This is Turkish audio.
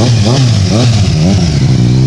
Lan lan lan lan.